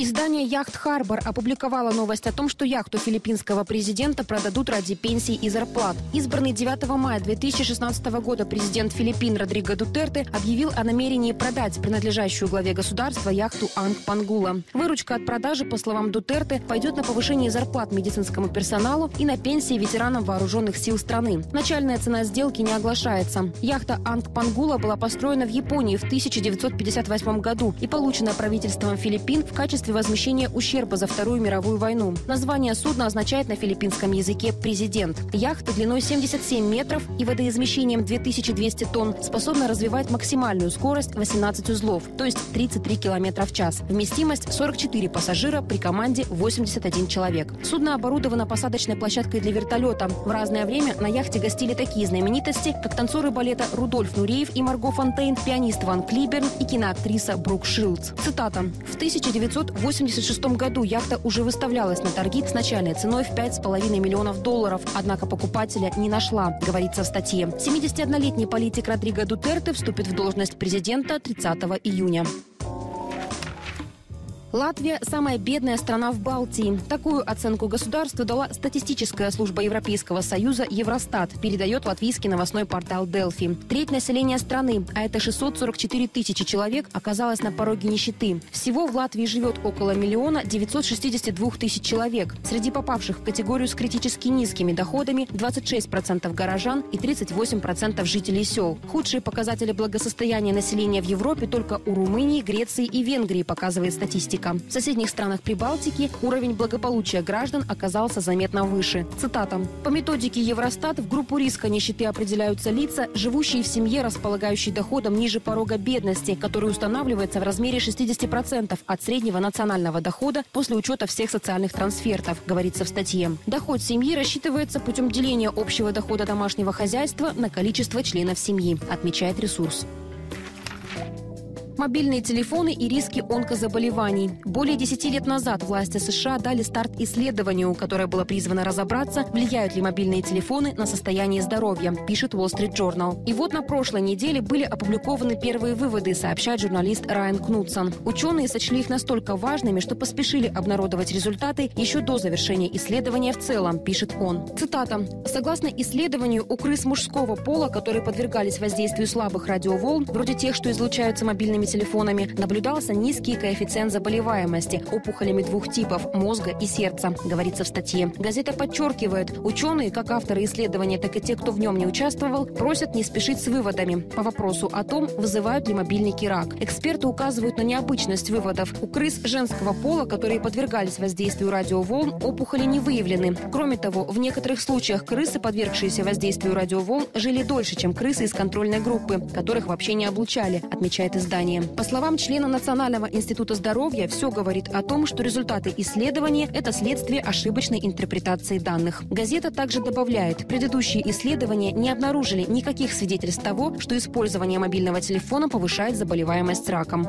Издание «Яхт Харбор» опубликовало новость о том, что яхту филиппинского президента продадут ради пенсий и зарплат. Избранный 9 мая 2016 года президент Филиппин Родриго Дутерте объявил о намерении продать принадлежащую главе государства яхту Анг Пангула. Выручка от продажи, по словам Дутерте, пойдет на повышение зарплат медицинскому персоналу и на пенсии ветеранам вооруженных сил страны. Начальная цена сделки не оглашается. Яхта Анг Пангула была построена в Японии в 1958 году и получена правительством Филиппин в качестве возмещения ущерба за Вторую мировую войну. Название судна означает на филиппинском языке «президент». Яхта длиной 77 метров и водоизмещением 2200 тонн способна развивать максимальную скорость 18 узлов, то есть 33 км в час. Вместимость 44 пассажира при команде 81 человек. Судно оборудовано посадочной площадкой для вертолета. В разное время на яхте гостили такие знаменитости, как танцоры балета Рудольф Нуреев и Марго Фонтейн, пианист Ван Клиберн и киноактриса Брук Шилдс. Цитата. В 1986 году яхта уже выставлялась на торги с начальной ценой в 5,5 миллионов долларов, однако покупателя не нашла, говорится в статье. 71-летний политик Родриго Дутерте вступит в должность президента 30 июня. Латвия – самая бедная страна в Балтии. Такую оценку государству дала статистическая служба Европейского Союза Евростат, передает латвийский новостной портал Делфи. Треть населения страны, а это 644 тысячи человек, оказалась на пороге нищеты. Всего в Латвии живет около миллиона 962 тысяч человек. Среди попавших в категорию с критически низкими доходами 26% горожан и 38% жителей сел. Худшие показатели благосостояния населения в Европе только у Румынии, Греции и Венгрии, показывает статистика статистика. В соседних странах Прибалтики уровень благополучия граждан оказался заметно выше. Цитата. По методике Евростат в группу риска нищеты определяются лица, живущие в семье, располагающей доходом ниже порога бедности, который устанавливается в размере 60% от среднего национального дохода после учета всех социальных трансфертов, говорится в статье. Доход семьи рассчитывается путем деления общего дохода домашнего хозяйства на количество членов семьи, отмечает ресурс. Мобильные телефоны и риски онкозаболеваний. Более 10 лет назад власти США дали старт исследованию, которое было призвано разобраться, влияют ли мобильные телефоны на состояние здоровья, пишет Wall Street Journal. И вот на прошлой неделе были опубликованы первые выводы, сообщает журналист Райан Кнутсон. Ученые сочли их настолько важными, что поспешили обнародовать результаты еще до завершения исследования в целом, пишет он. Цитата. Согласно исследованию, у крыс мужского пола, которые подвергались воздействию слабых радиоволн, вроде тех, что излучаются мобильными телефонами, наблюдался низкий коэффициент заболеваемости опухолями двух типов – мозга и сердца, говорится в статье. Газета подчеркивает, ученые, как авторы исследования, так и те, кто в нем не участвовал, просят не спешить с выводами по вопросу о том, вызывают ли мобильники рак. Эксперты указывают на необычность выводов. У крыс женского пола, которые подвергались воздействию радиоволн, опухоли не выявлены. Кроме того, в некоторых случаях крысы, подвергшиеся воздействию радиоволн, жили дольше, чем крысы из контрольной группы, которых вообще не облучали, отмечает издание исследованием. По словам члена Национального института здоровья, все говорит о том, что результаты исследования – это следствие ошибочной интерпретации данных. Газета также добавляет, предыдущие исследования не обнаружили никаких свидетельств того, что использование мобильного телефона повышает заболеваемость раком.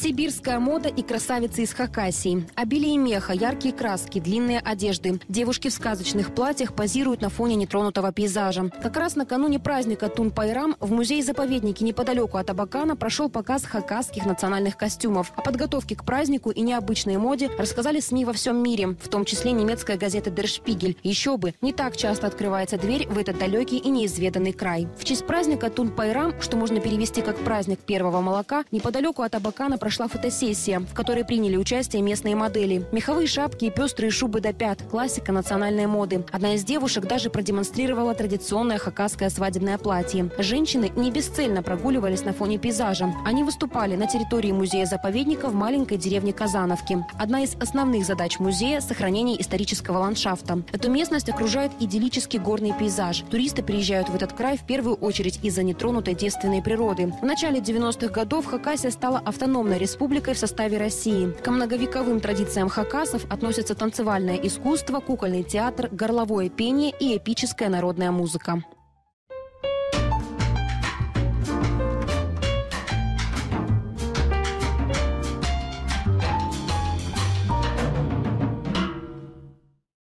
Сибирская мода и красавицы из Хакасии. Обилие меха, яркие краски, длинные одежды. Девушки в сказочных платьях позируют на фоне нетронутого пейзажа. Как раз накануне праздника Тун-Пайрам в музее-заповеднике неподалеку от Абакана прошел показ хакасских национальных костюмов. О подготовке к празднику и необычной моде рассказали СМИ во всем мире, в том числе немецкая газета Der Spiegel. Еще бы, не так часто открывается дверь в этот далекий и неизведанный край. В честь праздника Тун-Пайрам, что можно перевести как праздник первого молока, неподалеку от Абакана прошла фотосессия, в которой приняли участие местные модели. Меховые шапки и пестрые шубы до пят – классика национальной моды. Одна из девушек даже продемонстрировала традиционное хакасское свадебное платье. Женщины не бесцельно прогуливались на фоне пейзажа. Они выступали на территории музея-заповедника в маленькой деревне Казановки. Одна из основных задач музея – сохранение исторического ландшафта. Эту местность окружает идиллический горный пейзаж. Туристы приезжают в этот край в первую очередь из-за нетронутой девственной природы. В начале 90-х годов Хакасия стала автономной республикой в составе России. К многовековым традициям хакасов относятся танцевальное искусство, кукольный театр, горловое пение и эпическая народная музыка.